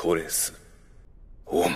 トレス。オン